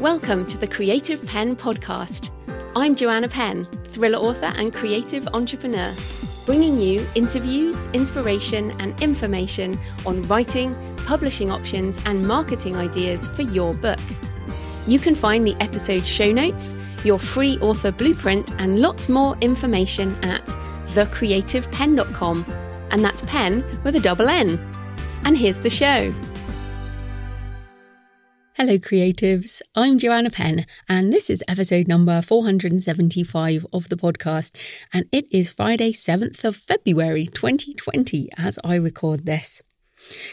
Welcome to the Creative Penn podcast. I'm Joanna Penn, thriller author and creative entrepreneur, bringing you interviews, inspiration, and information on writing, publishing options, and marketing ideas for your book. You can find the episode show notes, your free author blueprint, and lots more information at thecreativepenn.com. And that's pen with a double N. And here's the show. Hello, creatives. I'm Joanna Penn, and this is episode number 475 of the podcast. And it is Friday, 7th of February 2020, as I record this.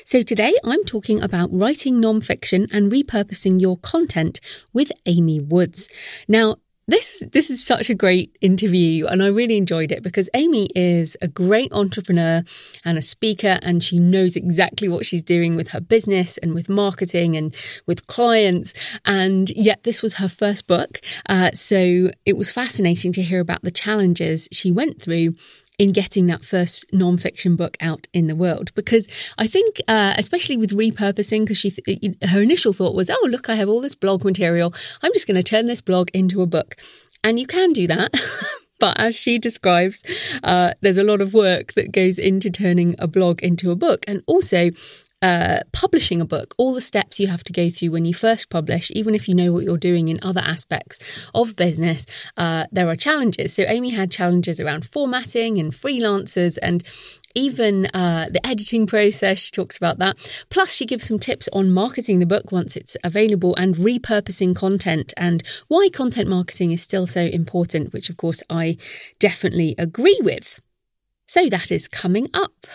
So, today I'm talking about writing nonfiction and repurposing your content with Amy Woods. Now, this this is such a great interview and I really enjoyed it because Amy is a great entrepreneur and a speaker and she knows exactly what she's doing with her business and with marketing and with clients. And yet this was her first book. Uh, so it was fascinating to hear about the challenges she went through in getting that first nonfiction book out in the world. Because I think, uh, especially with repurposing, because she th- her initial thought was, "Oh, look, I have all this blog material. I'm just going to turn this blog into a book," and you can do that. But as she describes, uh, there's a lot of work that goes into turning a blog into a book. And also, uh, publishing a book, all the steps you have to go through when you first publish, even if you know what you're doing in other aspects of business, uh, there are challenges. So, Amy had challenges around formatting and freelancers and even uh, the editing process. She talks about that. Plus, she gives some tips on marketing the book once it's available and repurposing content and why content marketing is still so important, which, of course, I definitely agree with. So, that is coming up.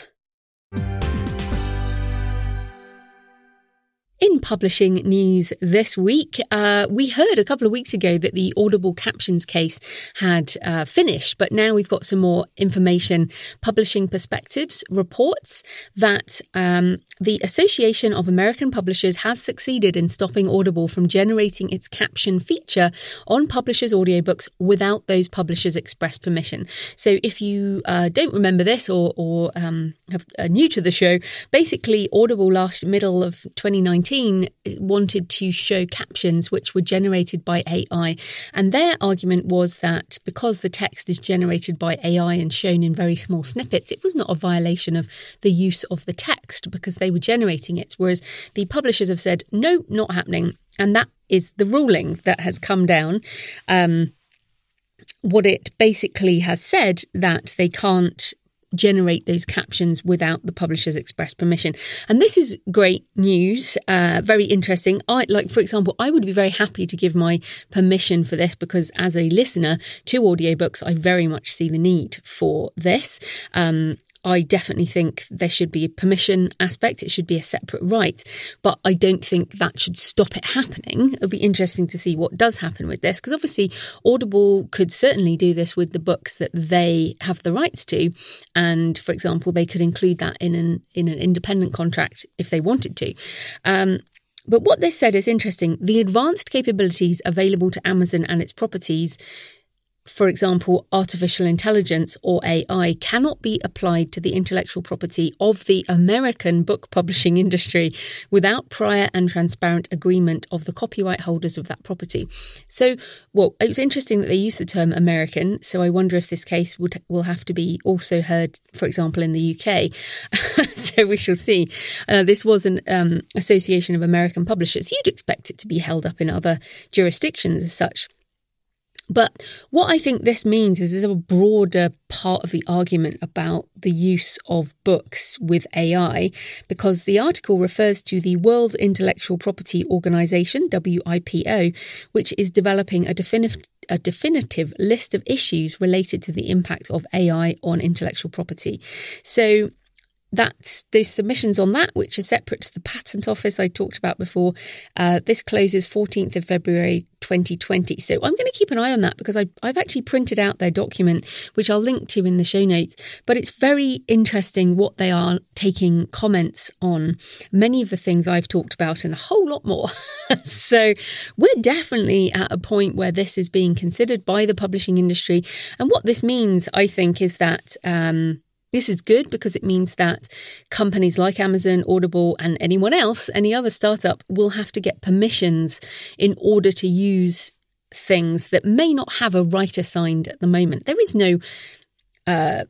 In publishing news this week, uh, we heard a couple of weeks ago that the Audible captions case had uh, finished, but now we've got some more information. Publishing Perspectives reports that um, the Association of American Publishers has succeeded in stopping Audible from generating its caption feature on publishers' audiobooks without those publishers' express permission. So, if you uh, don't remember this or, or um, have, are new to the show, basically, Audible last middle of 2019 wanted to show captions which were generated by AI. And their argument was that because the text is generated by AI and shown in very small snippets, it was not a violation of the use of the text because they were generating it. Whereas the publishers have said, no, not happening. And that is the ruling that has come down. Um, what it basically has said that they can't generate those captions without the publisher's express permission. And this is great news, uh, very interesting. I like, for example, I would be very happy to give my permission for this because as a listener to audiobooks, I very much see the need for this. Um, I definitely think there should be a permission aspect. It should be a separate right. But I don't think that should stop it happening. It'll be interesting to see what does happen with this because obviously Audible could certainly do this with the books that they have the rights to. And for example, they could include that in an in an independent contract if they wanted to. Um, but what this said is interesting. The advanced capabilities available to Amazon and its properties for example, artificial intelligence or AI cannot be applied to the intellectual property of the American book publishing industry without prior and transparent agreement of the copyright holders of that property. So, well, it was interesting that they used the term American. So I wonder if this case would will have to be also heard, for example, in the UK. so we shall see. Uh, this was an um, association of American publishers. You'd expect it to be held up in other jurisdictions as such. But what I think this means is there's a broader part of the argument about the use of books with AI, because the article refers to the World Intellectual Property Organization, WIPO, which is developing a definitive a definitive list of issues related to the impact of AI on intellectual property. So that's those submissions on that, which are separate to the patent office I talked about before. Uh, this closes 14th of February 2020. So I'm going to keep an eye on that because I, I've actually printed out their document, which I'll link to in the show notes. But it's very interesting what they are taking comments on. Many of the things I've talked about and a whole lot more. so we're definitely at a point where this is being considered by the publishing industry. And what this means, I think, is that. Um, This is good because it means that companies like Amazon, Audible, and anyone else, any other startup, will have to get permissions in order to use things that may not have a right assigned at the moment. There is no uh,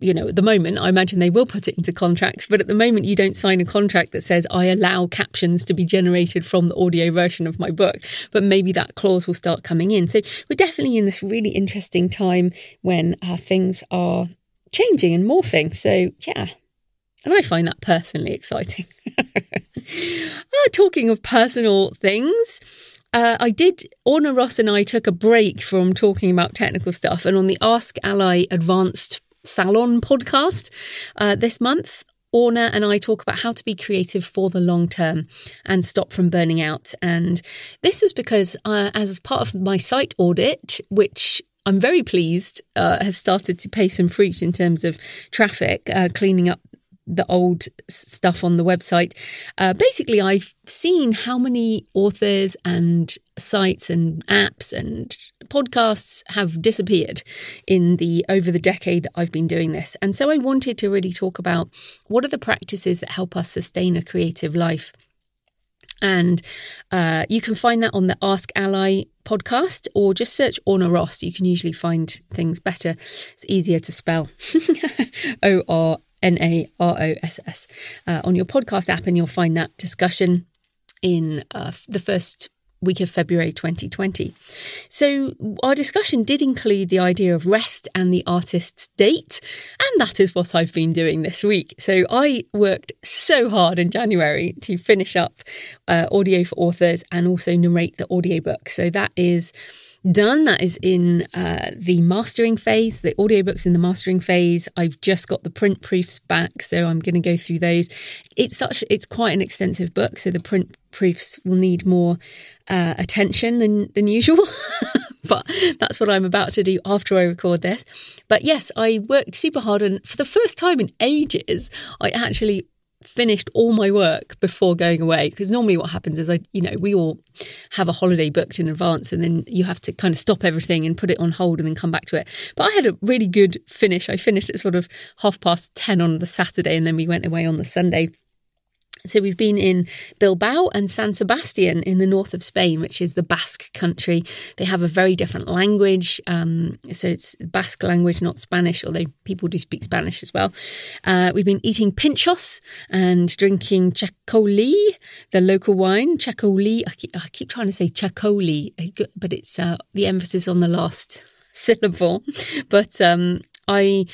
you know, at the moment, I imagine they will put it into contracts, but at the moment, you don't sign a contract that says, I allow captions to be generated from the audio version of my book. But maybe that clause will start coming in. So we're definitely in this really interesting time when uh, things are changing and morphing. So, yeah. And I find that personally exciting. uh, talking of personal things, uh, I did, Orna Ross and I took a break from talking about technical stuff. And on the Ask Alli Advanced Salon podcast uh, this month. Orna and I talk about how to be creative for the long term and stop from burning out. And this was because, uh, as part of my site audit, which I'm very pleased uh, has started to pay some fruit in terms of traffic, uh, cleaning up the old stuff on the website. Uh, basically, I've seen how many authors and sites and apps and podcasts have disappeared in the over the decade that I've been doing this. And so I wanted to really talk about what are the practices that help us sustain a creative life. And uh, you can find that on the Ask Alli podcast or just search Orna Ross. You can usually find things better. It's easier to spell. O R N A R O S S uh, on your podcast app, and you'll find that discussion in uh, the first week of February 2020. So, our discussion did include the idea of rest and the artist's date, and that is what I've been doing this week. So, I worked so hard in January to finish up uh, audio for authors and also narrate the audiobook. So, that is done. That is in uh, the mastering phase. The audiobook's in the mastering phase. I've just got the print proofs back, so I'm going to go through those. It's such it's quite an extensive book, so the print proofs will need more uh, attention than than usual. but that's what I'm about to do after I record this. But yes, I worked super hard, and for the first time in ages, I actually finished all my work before going away because normally what happens is I you know we all have a holiday booked in advance and then you have to kind of stop everything and put it on hold and then come back to it. But I had a really good finish. I finished at sort of half past 10 on the Saturday and then we went away on the Sunday so we've been in Bilbao and San Sebastian in the north of Spain, which is the Basque country. They have a very different language. Um, so it's Basque language, not Spanish, although people do speak Spanish as well. Uh, we've been eating pintxos and drinking txakoli, the local wine. Txakoli, I keep, I keep trying to say txakoli, but it's uh, the emphasis on the last syllable. But um, I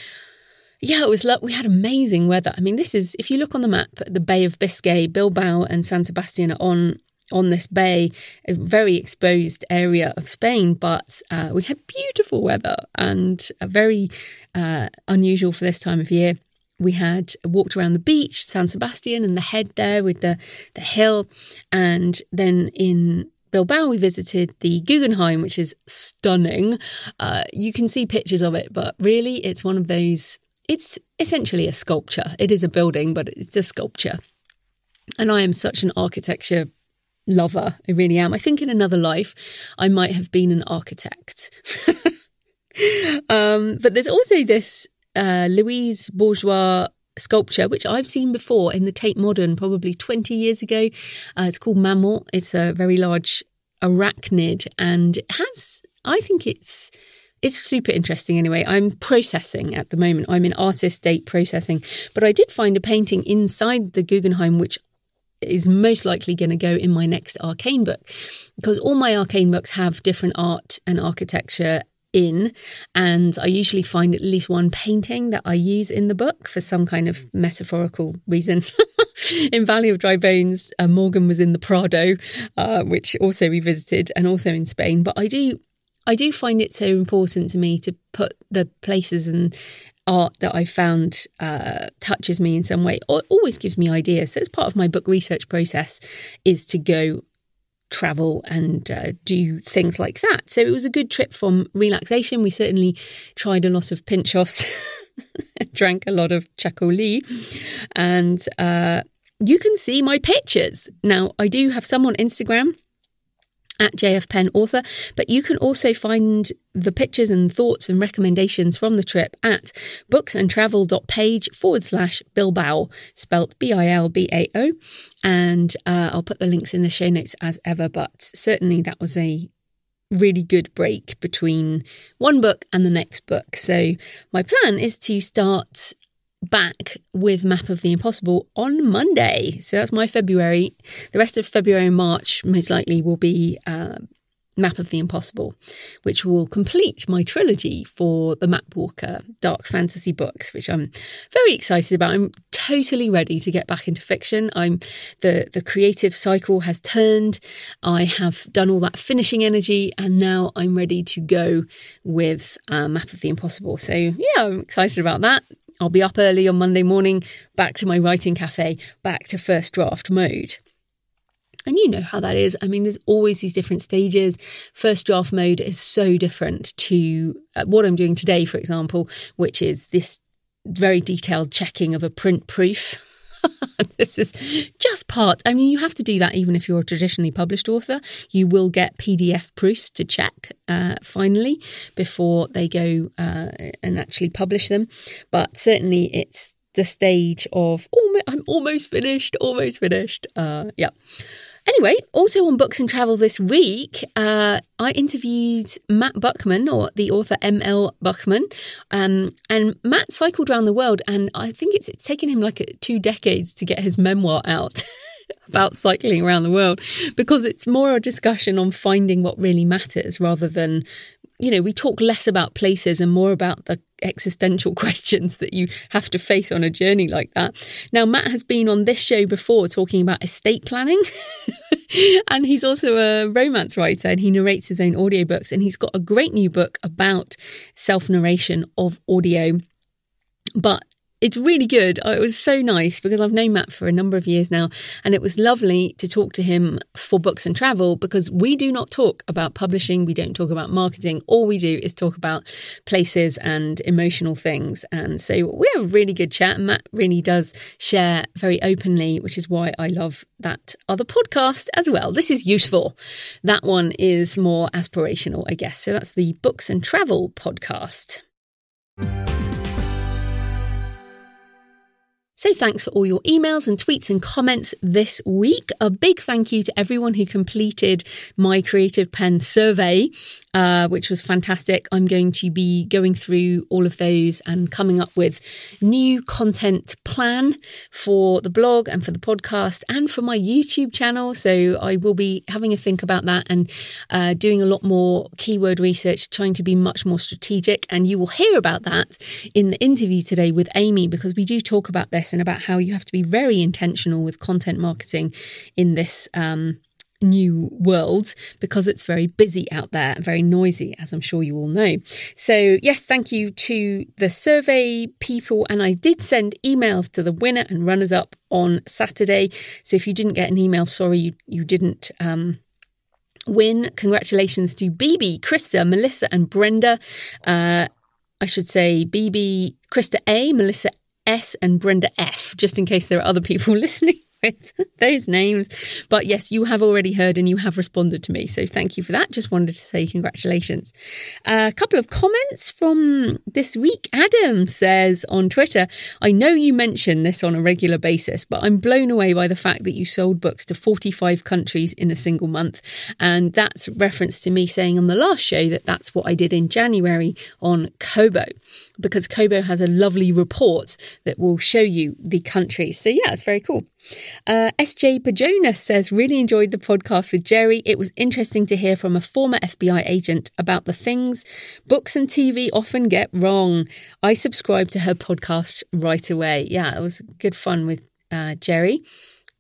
yeah, it was like we had amazing weather. I mean, this is if you look on the map, the Bay of Biscay, Bilbao and San Sebastian are on on this bay, a very exposed area of Spain, but uh, we had beautiful weather and very uh, unusual for this time of year. We had walked around the beach, San Sebastian, and the head there with the the hill, and then in Bilbao, we visited the Guggenheim, which is stunning. Uh, you can see pictures of it, but really, it's one of those it's essentially a sculpture. It is a building, but it's a sculpture. And I am such an architecture lover. I really am. I think in another life, I might have been an architect. um, but there's also this uh, Louise Bourgeois sculpture, which I've seen before in the Tate Modern probably 20 years ago. Uh, it's called Maman. It's a very large arachnid and it has, I think it's it's super interesting anyway. I'm processing at the moment. I'm in artist date processing, but I did find a painting inside the Guggenheim which is most likely going to go in my next arcane book because all my arcane books have different art and architecture in and I usually find at least one painting that I use in the book for some kind of metaphorical reason. in Valley of Dry Bones, uh, Morgan was in the Prado, uh, which also we visited, and also in Spain. But I do I do find it so important to me to put the places and art that I found uh, touches me in some way, or always gives me ideas. So, as part of my book research process, is to go travel and uh, do things like that. So it was a good trip from relaxation. We certainly tried a lot of pintxos, drank a lot of txakoli, and uh, you can see my pictures. Now, I do have some on Instagram at JFPenn Author, but you can also find the pictures and thoughts and recommendations from the trip at booksandtravel.page forward slash Bilbao, spelt B I L B A O. And uh, I'll put the links in the show notes as ever, but certainly that was a really good break between one book and the next book. So my plan is to start back with Map of the Impossible on Monday. So that's my February. The rest of February and March most likely will be uh, Map of the Impossible, which will complete my trilogy for the Map Walker dark fantasy books, which I'm very excited about. I'm totally ready to get back into fiction. I'm the the creative cycle has turned. I have done all that finishing energy, and now I'm ready to go with uh, Map of the Impossible. So yeah, I'm excited about that. I'll be up early on Monday morning, back to my writing cafe, back to first draft mode. And you know how that is. I mean, there's always these different stages. First draft mode is so different to uh, what I'm doing today, for example, which is this very detailed checking of a print proof. this is just part. I mean, you have to do that even if you're a traditionally published author. You will get PDF proofs to check uh, finally before they go uh, and actually publish them. But certainly, it's the stage of oh, I'm almost finished, almost finished. Uh, yeah. Anyway, also on Books and Travel this week, uh, I interviewed Matt Buchman, or the author M.L. Buchman. Um, and Matt cycled around the world, and I think it's, it's taken him like two decades to get his memoir out. about cycling around the world because it's more a discussion on finding what really matters rather than you know, we talk less about places and more about the existential questions that you have to face on a journey like that. Now, Matt has been on this show before talking about estate planning. and he's also a romance writer and he narrates his own audiobooks. And he's got a great new book about self narration of audio. But it's really good. Oh, it was so nice because I've known Matt for a number of years now, and it was lovely to talk to him for books and travel because we do not talk about publishing, we don't talk about marketing. All we do is talk about places and emotional things. And so we have a really good chat. Matt really does share very openly, which is why I love that other podcast as well. This is useful. That one is more aspirational, I guess. So that's the Books and Travel podcast. So thanks for all your emails and tweets and comments this week. A big thank you to everyone who completed my Creative Penn survey, uh, which was fantastic. I'm going to be going through all of those and coming up with new content plan for the blog and for the podcast and for my YouTube channel. So I will be having a think about that and uh, doing a lot more keyword research, trying to be much more strategic. And you will hear about that in the interview today with Amy because we do talk about this and about how you have to be very intentional with content marketing in this um, new world because it's very busy out there very noisy, as I'm sure you all know. So, yes, thank you to the survey people. And I did send emails to the winner and runners up on Saturday. So, if you didn't get an email, sorry, you, you didn't. Um, win. Congratulations to BB, Krista, Melissa, and Brenda. Uh, I should say BB, Krista A, Melissa S and Brenda F, just in case there are other people listening with those names. But yes, you have already heard and you have responded to me. So thank you for that. Just wanted to say congratulations. A couple of comments from this week. Adam says on Twitter, I know you mention this on a regular basis, but I'm blown away by the fact that you sold books to 45 countries in a single month. And that's reference to me saying on the last show that that's what I did in January on Kobo, because Kobo has a lovely report that will show you the countries. So yeah, it's very cool. Uh, SJ Pajona says, really enjoyed the podcast with Jerry. It was interesting to hear from a former FBI agent about the things books and TV often get wrong. I subscribed to her podcast right away. Yeah, it was good fun with uh, Jerry.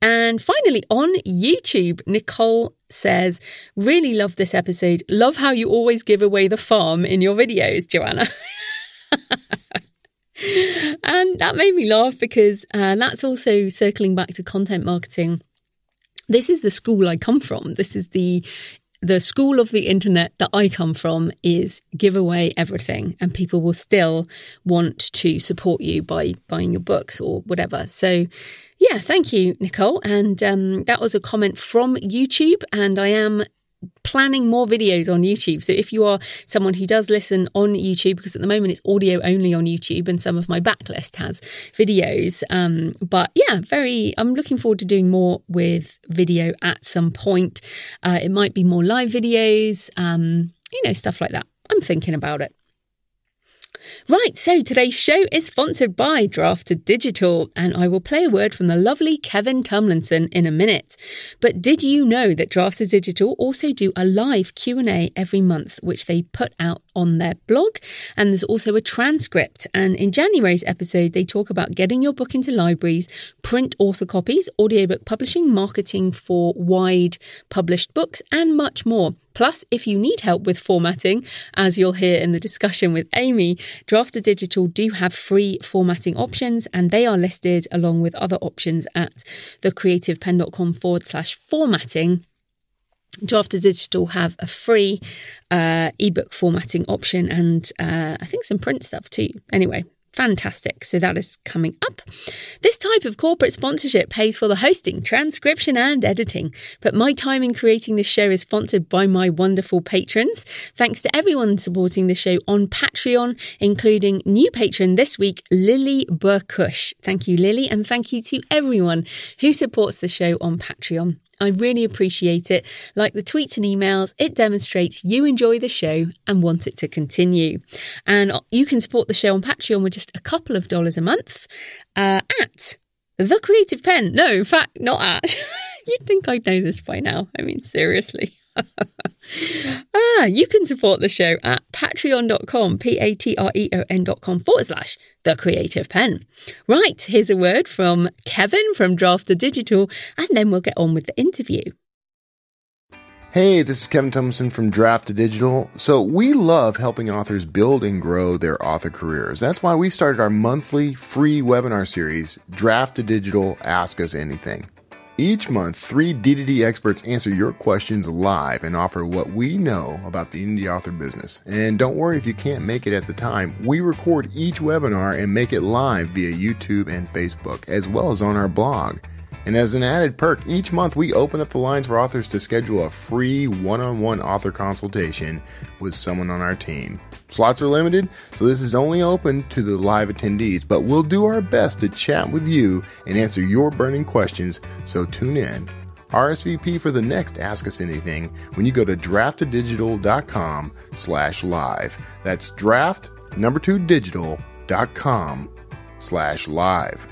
And finally, on YouTube, Nicole says, Really love this episode. Love how you always give away the farm in your videos, Joanna. and that made me laugh because uh, that's also circling back to content marketing. This is the school I come from. This is the the school of the internet that I come from is give away everything, and people will still want to support you by buying your books or whatever. So, yeah, thank you, Nicole. And um, that was a comment from YouTube, and I am planning more videos on YouTube. So if you are someone who does listen on YouTube, because at the moment it's audio only on YouTube, and some of my backlist has videos. Um, but yeah, very. I'm looking forward to doing more with video at some point. Uh, it might be more live videos, um, you know, stuff like that. I'm thinking about it. Right, so today's show is sponsored by Draft2Digital, and I will play a word from the lovely Kevin Tumlinson in a minute. But did you know that Draft2Digital also do a live Q&A every month, which they put out on their blog? And there's also a transcript. And in January's episode, they talk about getting your book into libraries, print author copies, audiobook publishing, marketing for wide published books, and much more. Plus, if you need help with formatting, as you'll hear in the discussion with Amy, Draft2Digital do have free formatting options and they are listed along with other options at thecreativepenn.com forward slash formatting. Draft2Digital have a free uh, ebook formatting option and uh, I think some print stuff too. Anyway, Fantastic. So that is coming up. This type of corporate sponsorship pays for the hosting, transcription, and editing. But my time in creating this show is sponsored by my wonderful patrons. Thanks to everyone supporting the show on Patreon, including new patron this week, Lily Burkush. Thank you, Lily, and thank you to everyone who supports the show on Patreon. I really appreciate it. Like the tweets and emails, it demonstrates you enjoy the show and want it to continue. And you can support the show on Patreon with just a couple of dollars a month uh, at the Creative Penn. No, in fact, not at. You'd think I'd know this by now. I mean, seriously. ah, you can support the show at patreon.com, P A T R E O N.com forward slash the creative penn. Right, here's a word from Kevin from Draft2Digital, and then we'll get on with the interview. Hey, this is Kevin Tumlinson from Draft2Digital. So, we love helping authors build and grow their author careers. That's why we started our monthly free webinar series, Draft2Digital Ask Us Anything. Each month, three DDD experts answer your questions live and offer what we know about the indie author business. And don't worry if you can't make it at the time, we record each webinar and make it live via YouTube and Facebook, as well as on our blog. And as an added perk, each month we open up the lines for authors to schedule a free one on one author consultation with someone on our team. Slots are limited, so this is only open to the live attendees, but we'll do our best to chat with you and answer your burning questions, so tune in. RSVP for the next Ask Us Anything when you go to draft2digital.com slash live. That's draft number two digital.com slash live.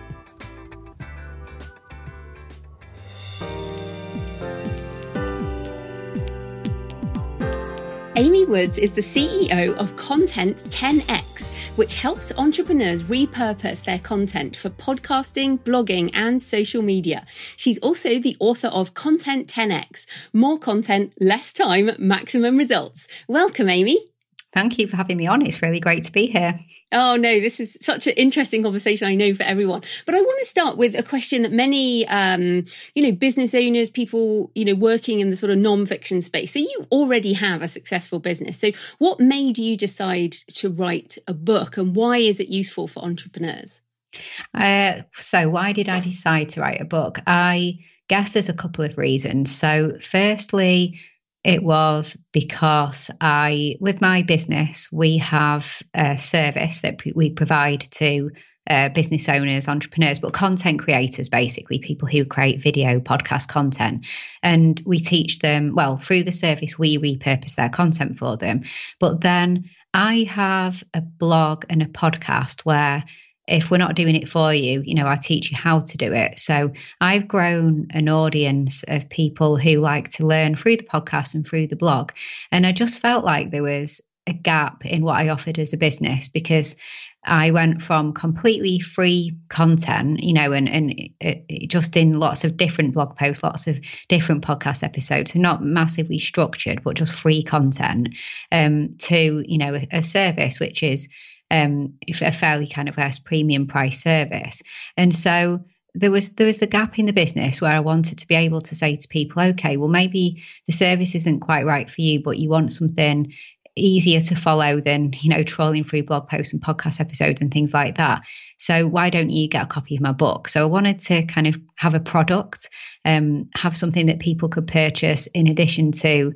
Amy Woods is the CEO of Content 10x, which helps entrepreneurs repurpose their content for podcasting, blogging, and social media. She's also the author of Content 10x More Content, Less Time, Maximum Results. Welcome, Amy. Thank you for having me on. It's really great to be here. Oh, no, this is such an interesting conversation, I know, for everyone. But I want to start with a question that many, um, you know, business owners, people, you know, working in the sort of non-fiction space. So you already have a successful business. So what made you decide to write a book and why is it useful for entrepreneurs? Uh, so why did I decide to write a book? I guess there's a couple of reasons. So firstly, it was because I, with my business, we have a service that we provide to uh, business owners, entrepreneurs, but content creators, basically people who create video, podcast content. And we teach them, well, through the service, we repurpose their content for them. But then I have a blog and a podcast where if we're not doing it for you, you know, I teach you how to do it. So I've grown an audience of people who like to learn through the podcast and through the blog. And I just felt like there was a gap in what I offered as a business because I went from completely free content, you know, and and it, it just in lots of different blog posts, lots of different podcast episodes, so not massively structured, but just free content, um, to you know a, a service which is um, a fairly kind of less premium price service. And so there was there was the gap in the business where I wanted to be able to say to people, okay, well maybe the service isn't quite right for you, but you want something easier to follow than you know trawling through blog posts and podcast episodes and things like that so why don't you get a copy of my book so i wanted to kind of have a product um, have something that people could purchase in addition to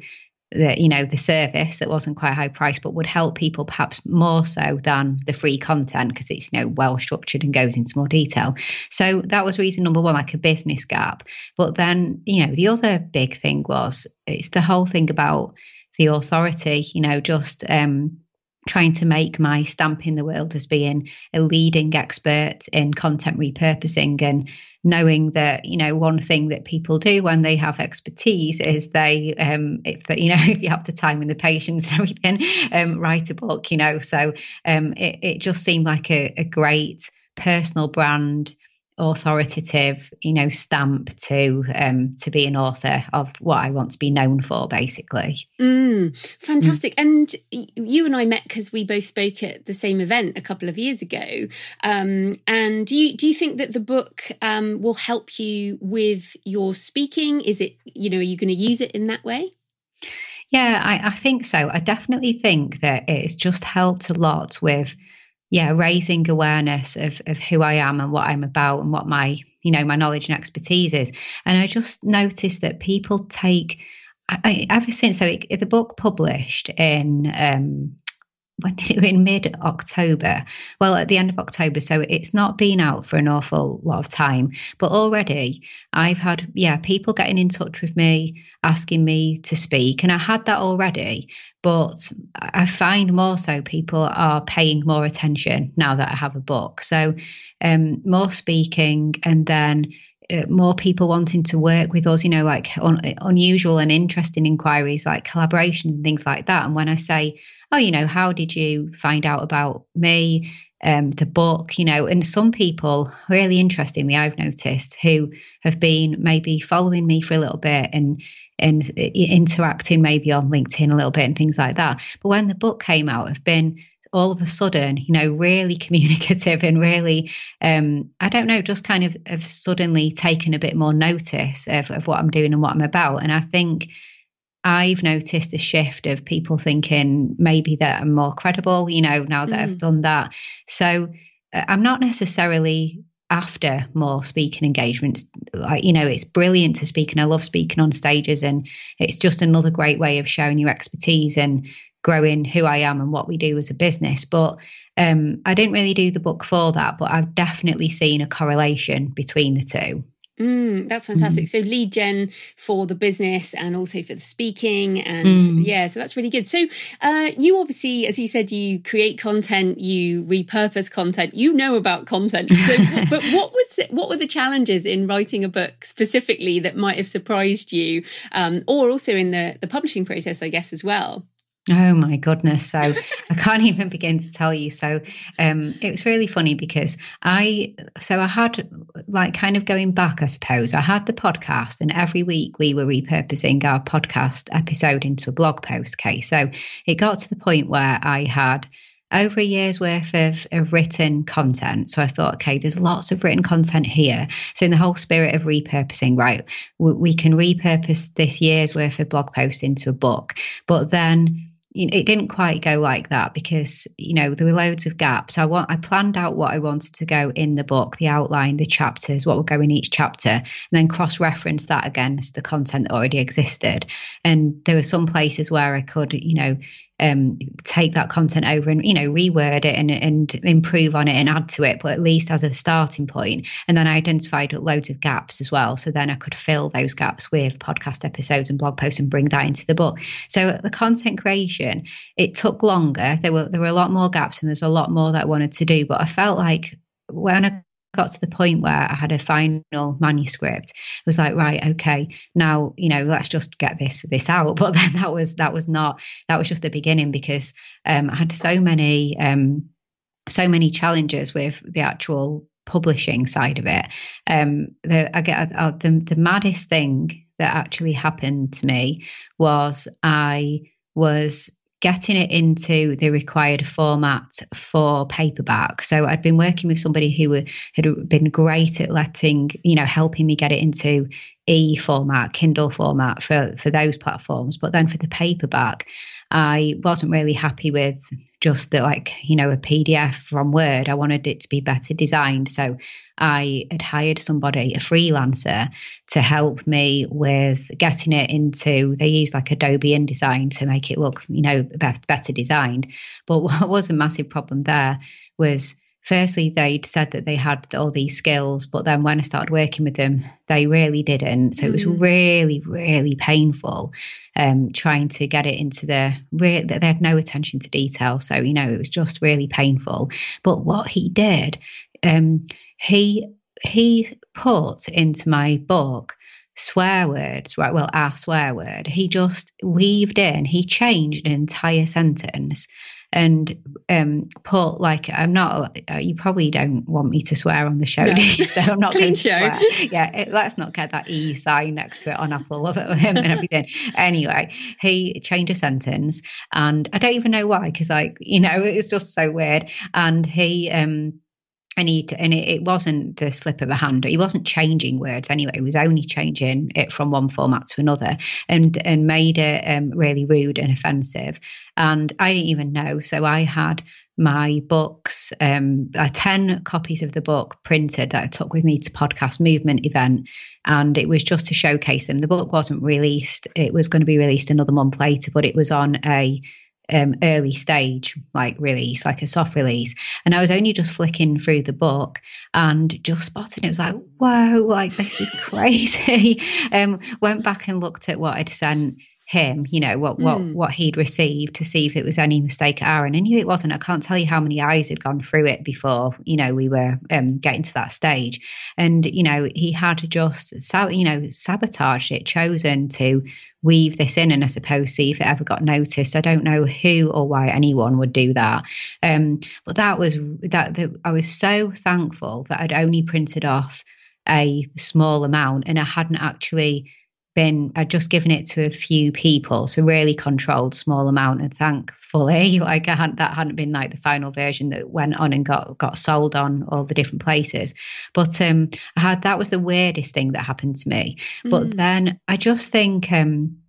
the you know the service that wasn't quite high price but would help people perhaps more so than the free content because it's you know well structured and goes into more detail. So that was reason number one like a business gap. But then you know the other big thing was it's the whole thing about the authority you know just um trying to make my stamp in the world as being a leading expert in content repurposing and knowing that you know one thing that people do when they have expertise is they um if you know if you have the time and the patience and everything um write a book you know. So um it, it just seemed like a, a great personal brand authoritative, you know, stamp to um, to be an author of what I want to be known for, basically. Mm, fantastic. Mm. And you and I met because we both spoke at the same event a couple of years ago. Um, and do you do you think that the book um, will help you with your speaking? Is it you know are you going to use it in that way? Yeah, I, I think so. I definitely think that it's just helped a lot with yeah, raising awareness of of who I am and what I'm about and what my you know my knowledge and expertise is. And I just noticed that people take I, ever since so it, the book published in um, when in mid October? Well, at the end of October, so it's not been out for an awful lot of time. But already, I've had yeah people getting in touch with me, asking me to speak, and I had that already. But I find more so people are paying more attention now that I have a book. So um, more speaking, and then uh, more people wanting to work with us, you know, like un- unusual and interesting inquiries, like collaborations and things like that. And when I say oh, you know, how did you find out about me? Um, the book, you know, and some people, really interestingly, I've noticed, who have been maybe following me for a little bit and and interacting maybe on LinkedIn a little bit and things like that. But when the book came out, have been all of a sudden, you know, really communicative and really, um, I don't know, just kind of have suddenly taken a bit more notice of, of what I'm doing and what I'm about. And I think I've noticed a shift of people thinking maybe that I'm more credible, you know, now that mm. I've done that. So uh, I'm not necessarily after more speaking engagements. Like, you know, it's brilliant to speak and I love speaking on stages and it's just another great way of showing your expertise and growing who I am and what we do as a business. But um, I didn't really do the book for that, but I've definitely seen a correlation between the two. Mm, that's fantastic. Mm. So lead gen for the business and also for the speaking, and mm. yeah, so that's really good. So uh, you obviously, as you said, you create content, you repurpose content, you know about content. So, but what was what were the challenges in writing a book specifically that might have surprised you, um, or also in the the publishing process, I guess, as well? Oh my goodness. So I can't even begin to tell you. So um, it was really funny because I, so I had like kind of going back, I suppose, I had the podcast and every week we were repurposing our podcast episode into a blog post case. So it got to the point where I had over a year's worth of, of written content. So I thought, okay, there's lots of written content here. So in the whole spirit of repurposing, right, we, we can repurpose this year's worth of blog posts into a book. But then you know, it didn't quite go like that because you know there were loads of gaps. I want I planned out what I wanted to go in the book, the outline, the chapters, what would go in each chapter, and then cross reference that against the content that already existed. And there were some places where I could, you know, um, take that content over and you know reword it and, and improve on it and add to it, but at least as a starting point. And then I identified loads of gaps as well, so then I could fill those gaps with podcast episodes and blog posts and bring that into the book. So the content creation it took longer. There were there were a lot more gaps and there's a lot more that I wanted to do, but I felt like when I got to the point where I had a final manuscript, it was like, right, okay, now, you know, let's just get this this out. But then that was that was not that was just the beginning because um, I had so many um, so many challenges with the actual publishing side of it. Um, the, I get uh, the the maddest thing that actually happened to me was I was getting it into the required format for paperback. So I'd been working with somebody who had been great at letting, you know, helping me get it into e format, Kindle format for for those platforms. But then for the paperback, I wasn't really happy with just the like you know a pdf from word. I wanted it to be better designed. So i had hired somebody a freelancer to help me with getting it into they use like adobe indesign to make it look you know better designed. But what was a massive problem there was firstly they'd said that they had all these skills but then when i started working with them they really didn't so mm. it was mm. really really painful um, trying to get it into the re- they had no attention to detail so you know it was just really painful but what he did um, he he put into my book swear words, right? Well, our swear word. He just weaved in, he changed an entire sentence and um, put like I'm not. Uh, you probably don't want me to swear on the show, no. so I'm not going to show. swear. Yeah, it, let's not get that e sign next to it on Apple and everything. anyway, he changed a sentence, and I don't even know why, because like you know, it's just so weird. And he um and he and it, it, wasn't a slip of a hand. He wasn't changing words anyway. He was only changing it from one format to another, and and made it um, really rude and offensive. And I didn't even know. So I had my books, um, uh, ten copies of the book printed that I took with me to podcast movement event, and it was just to showcase them. The book wasn't released; it was going to be released another month later, but it was on a um, early stage like release, like a soft release. And I was only just flicking through the book and just spotting it. was like, whoa, like this is crazy. um, went back and looked at what I'd sent him, you know, what what mm. what he'd received to see if it was any mistake at Aaron. And I knew it wasn't. I can't tell you how many eyes had gone through it before, you know, we were um, getting to that stage. And, you know, he had just, you know, sabotaged it, chosen to weave this in and I suppose see if it ever got noticed. I don't know who or why anyone would do that. Um, but that was that, that I was so thankful that I'd only printed off a small amount and I hadn't actually been I'd just given it to a few people, so really controlled small amount. And thankfully, like I hadn't, that hadn't been like the final version that went on and got got sold on all the different places. But um, I had that was the weirdest thing that happened to me. Mm. But then I just think um,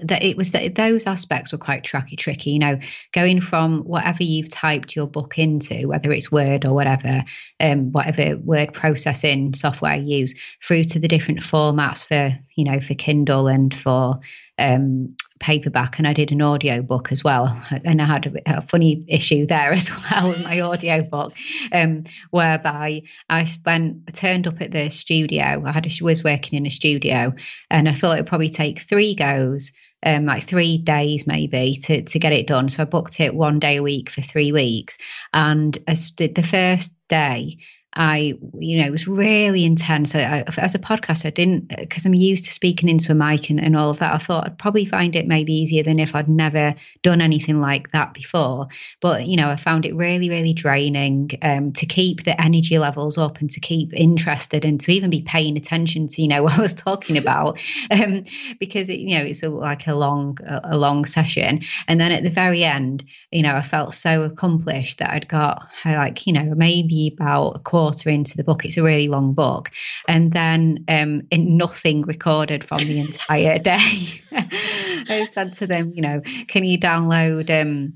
that it was that those aspects were quite tricky tricky you know going from whatever you've typed your book into whether it's word or whatever um whatever word processing software you use through to the different formats for you know for kindle and for um paperback and I did an audio book as well. And I had a, a funny issue there as well with my audio book, um, whereby I spent turned up at the studio. I had a, was working in a studio and I thought it'd probably take three goes um, like three days maybe to, to get it done. So I booked it one day a week for three weeks. And as the, the first day, I, you know, it was really intense. I, as a podcaster, I didn't, because I'm used to speaking into a mic and, and all of that, I thought I'd probably find it maybe easier than if I'd never done anything like that before. But, you know, I found it really, really draining um, to keep the energy levels up and to keep interested and to even be paying attention to, you know, what I was talking about. Um, because, it, you know, it's a, like a long, a, a long session. And then at the very end, you know, I felt so accomplished that I'd got like, you know, maybe about a quarter quarter into the book. It's a really long book. And then um, nothing recorded from the entire day. I said to them, you know, can you download um,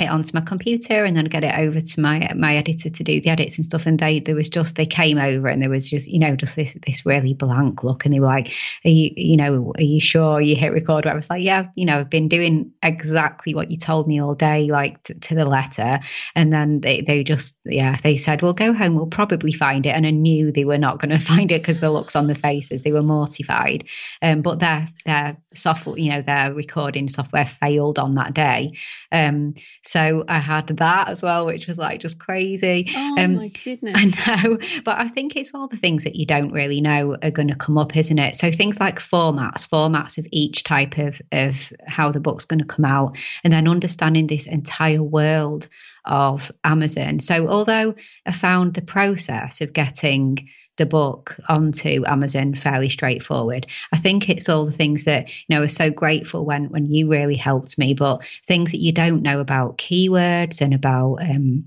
it onto my computer and then get it over to my my editor to do the edits and stuff. And they there was just they came over and there was just you know just this this really blank look and they were like, are you you know are you sure you hit record? I was like, yeah, you know I've been doing exactly what you told me all day, like t- to the letter. And then they they just yeah they said, well go home, we'll probably find it. And I knew they were not going to find it because the looks on the faces they were mortified. Um, but their their software you know their recording software failed on that day. Um, so I had that as well, which was like just crazy. Oh um, my goodness. I know. But I think it's all the things that you don't really know are going to come up, isn't it? So things like formats, formats of each type of, of how the book's going to come out, and then understanding this entire world of Amazon. So although I found the process of getting the book onto Amazon fairly straightforward. I think it's all the things that, you know, are so grateful when when you really helped me, but things that you don't know about keywords and about um,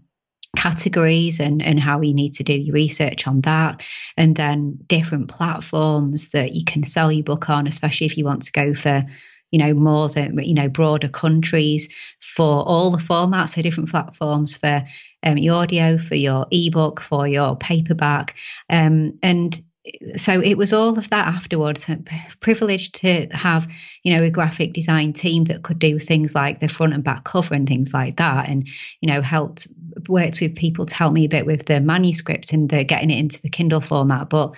categories and, and how you need to do your research on that. And then different platforms that you can sell your book on, especially if you want to go for you know, more than, you know, broader countries for all the formats, so different platforms for um, your audio, for your ebook, for your paperback. Um, and so it was all of that afterwards. Privileged to have, you know, a graphic design team that could do things like the front and back cover and things like that, and you know, helped worked with people to help me a bit with the manuscript and the getting it into the Kindle format. But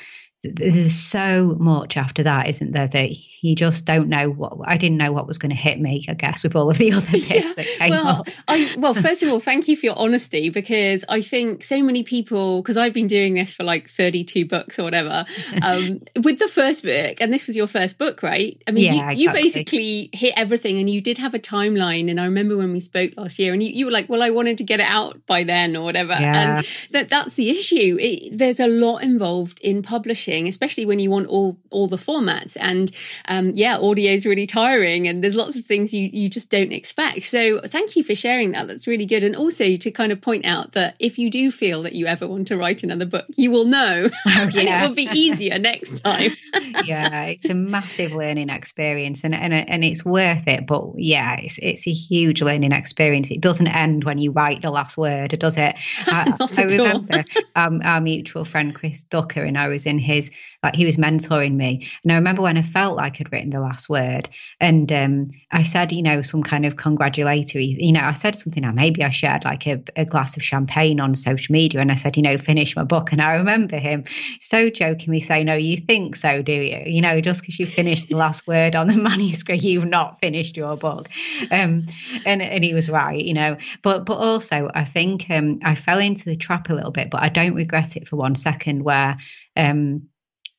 there's so much after that, isn't there? That you just don't know what. I didn't know what was going to hit me. I guess with all of the other bits yeah. that came well, up. I, well, first of all, thank you for your honesty because I think so many people. Because I've been doing this for like 32 books or whatever. Um, with the first book, and this was your first book, right? I mean, yeah, you, exactly. you, basically hit everything, and you did have a timeline. And I remember when we spoke last year, and you, you were like, "Well, I wanted to get it out by then or whatever." Yeah. And that that's the issue. It, there's a lot involved in publishing, especially when you want all all the formats. And um, yeah, audio is really tiring, and there's lots of things you you just don't expect. So thank you for sharing that. That's really good. And also to kind of point out that if you do feel that you ever want to write another book, you will know, oh, yeah. it will be easier next time. yeah, it's a massive learning experience, and and and it's worth it. But yeah, it's it's a huge learning experience. It doesn't end when you write the last word, does it? I, I remember um, our mutual friend Chris Ducker, and I was in his like he was mentoring me. And I remember when I felt like I'd written the last word, and um, I said, you know, some kind of congratulatory, you know, I said something. Now maybe I shared like a, a glass of champagne on social media, and I said, you know, finish my book. And I remember him so jokingly saying, "No, you think so, do you? You know, just because you finished the last word on the manuscript, you've not finished your book." Um, and and he was right, you know. But but also, I think um, I fell into the trap a little bit, but I don't regret it for one second. Where um,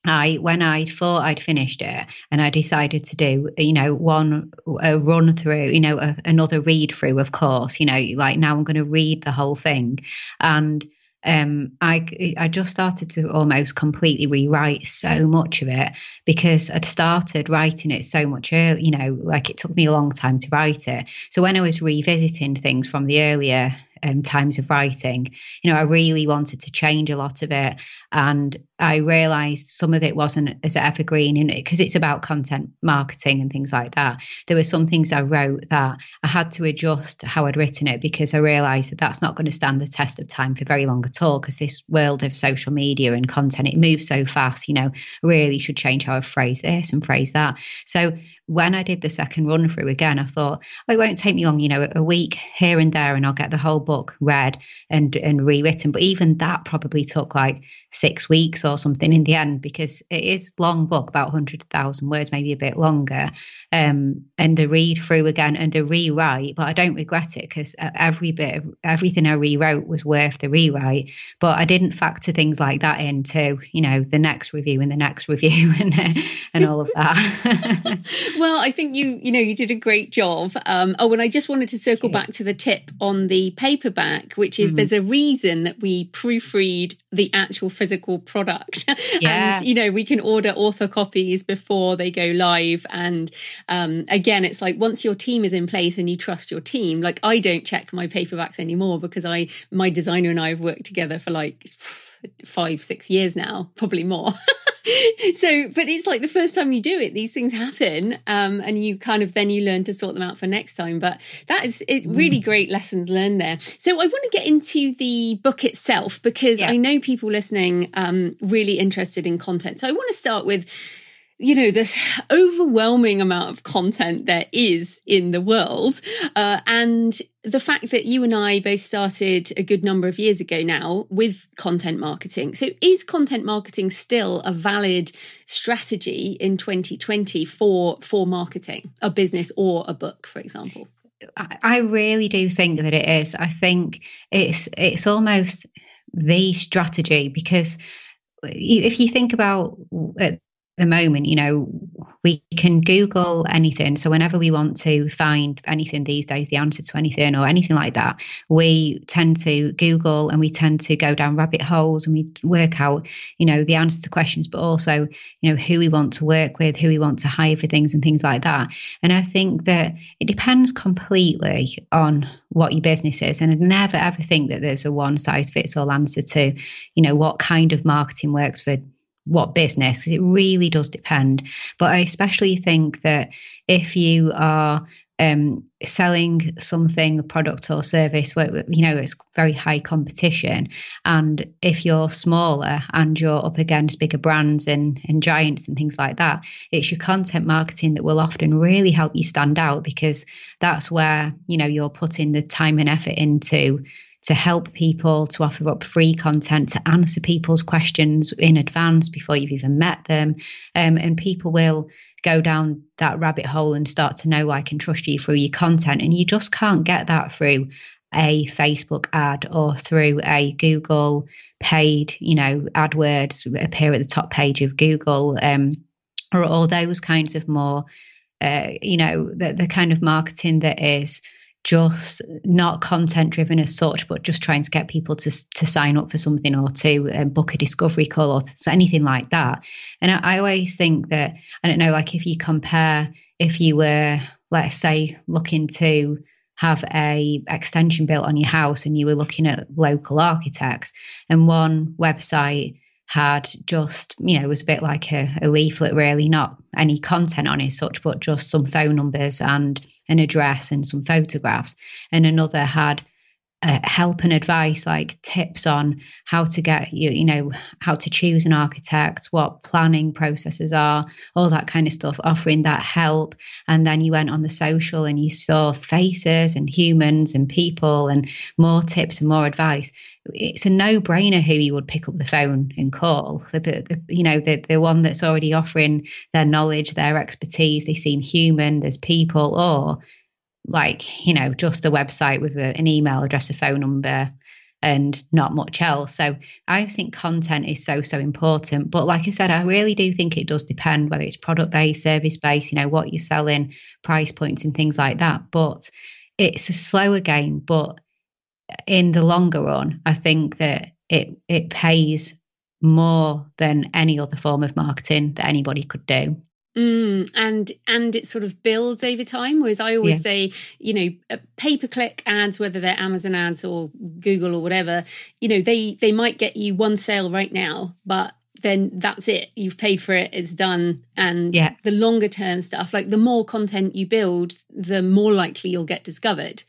I when I thought I'd finished it and I decided to do you know one a run through you know a, another read through of course you know like now I'm going to read the whole thing and um, I I just started to almost completely rewrite so much of it because I'd started writing it so much earlier. You know, like it took me a long time to write it. So when I was revisiting things from the earlier um, times of writing. You know, I really wanted to change a lot of it. And I realized some of it wasn't as evergreen because it's about content marketing and things like that. There were some things I wrote that I had to adjust how I'd written it because I realized that that's not going to stand the test of time for very long at all because this world of social media and content, it moves so fast, you know, really should change how I phrase this and phrase that. So when I did the second run through again, I thought, oh, it won't take me long, you know, a week here and there, and I'll get the whole book read and and rewritten. But even that probably took like six weeks or something in the end because it is long book, about hundred thousand words, maybe a bit longer. Um, and the read through again and the rewrite, but I don't regret it because every bit of everything I rewrote was worth the rewrite. But I didn't factor things like that into, you know, the next review and the next review and and all of that. well, I think you, you know, you did a great job. Um, oh, and I just wanted to circle back to the tip on the paperback, which is mm. there's a reason that we proofread the actual physical product. Yeah. and, you know, we can order author copies before they go live. And um, again, it's like once your team is in place and you trust your team, like I don't check my paperbacks anymore because I, my designer and I have worked together for like five, six years now, probably more. so, but it's like the first time you do it, these things happen, um, and you kind of then you learn to sort them out for next time. But that is it, really mm. great lessons learned there. So, I want to get into the book itself because yeah. I know people listening um, really interested in content. So, I want to start with you know, this overwhelming amount of content there is in the world. Uh, and the fact that you and I both started a good number of years ago now with content marketing. So is content marketing still a valid strategy in 2020 for, for marketing a business or a book, for example? I really do think that it is. I think it's, it's almost the strategy because if you think about the moment, you know, we can Google anything. So whenever we want to find anything these days, the answer to anything or anything like that, we tend to Google and we tend to go down rabbit holes and we work out, you know, the answer to questions, but also, you know, who we want to work with, who we want to hire for things and things like that. And I think that it depends completely on what your business is. And I'd never ever think that there's a one size fits all answer to, you know, what kind of marketing works for what business. It really does depend. But I especially think that if you are um, selling something, a product or service where you know it's very high competition, and if you're smaller and you're up against bigger brands and and giants and things like that, it's your content marketing that will often really help you stand out because that's where you know you're putting the time and effort into to help people, to offer up free content, to answer people's questions in advance before you've even met them. Um, and people will go down that rabbit hole and start to know, like, and trust you through your content. And you just can't get that through a Facebook ad or through a Google paid, you know, AdWords appear at the top page of Google, um, or all those kinds of more, uh, you know, the, the kind of marketing that is just not content driven as such, but just trying to get people to to sign up for something or to um, book a discovery call or so anything like that. And I, I always think that I don't know, like if you compare, if you were, let's say, looking to have a extension built on your house and you were looking at local architects and one website had just, you know, it was a bit like a, a, leaflet, really, not any content on it, such, but just some phone numbers and an address and some photographs. And another had uh, help and advice, like tips on how to get you, you know, how to choose an architect, what planning processes are, all that kind of stuff, offering that help. And then you went on the social and you saw faces and humans and people and more tips and more advice. It's a no-brainer who you would pick up the phone and call. The, the you know, the the one that's already offering their knowledge, their expertise. They seem human. There's people, or like you know just a website with a, an email address a phone number and not much else. So i think content is so so important. But like i said i really do think it does depend whether it's product based service based you know what you're selling price points and things like that. But it's a slower game but in the longer run i think that it it pays more than any other form of marketing that anybody could do Mm, and and it sort of builds over time. Whereas I always yeah. say, you know, pay per click ads, whether they're Amazon ads or Google or whatever, you know, they they might get you one sale right now, but then that's it. You've paid for it. It's done. And yeah. the longer term stuff, like the more content you build, the more likely you'll get discovered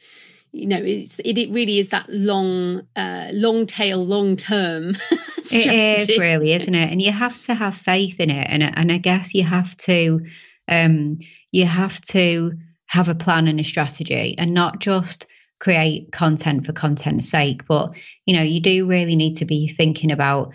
you know it's it, it really is that long uh long tail long term it is really isn't it? And you have to have faith in it. And and i guess you have to um you have to have a plan and a strategy and not just create content for content's sake. But you know you do really need to be thinking about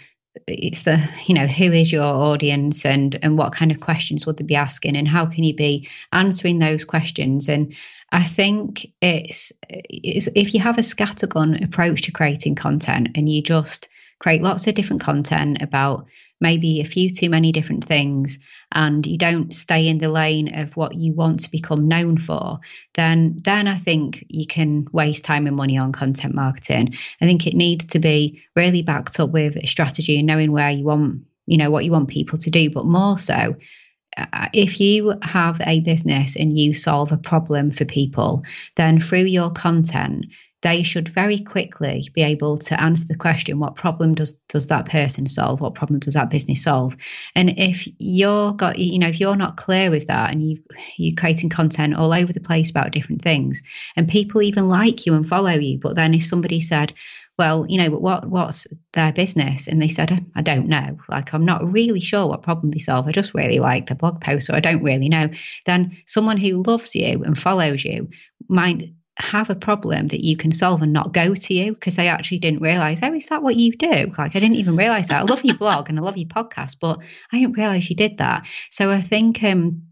it's the you know who is your audience and and what kind of questions would they be asking and how can you be answering those questions? And I think it's, it's if you have a scattergun approach to creating content and you just create lots of different content about maybe a few too many different things and you don't stay in the lane of what you want to become known for then then i think you can waste time and money on content marketing. I think it needs to be really backed up with a strategy and knowing where you want you know what you want people to do but more so Uh, if you have a business and you solve a problem for people, then through your content, they should very quickly be able to answer the question what problem does does that person solve? What problem does that business solve? And if you're got you know if you're not clear with that and you you're creating content all over the place about different things and people even like you and follow you but then if somebody said well, you know, but what what's their business? And they said, I don't know. Like, I'm not really sure what problem they solve. I just really like the blog post, so I don't really know. Then someone who loves you and follows you might have a problem that you can solve and not go to you because they actually didn't realize, oh, is that what you do? Like, I didn't even realize that. I love your blog and I love your podcast, but I didn't realize you did that. So I think, um,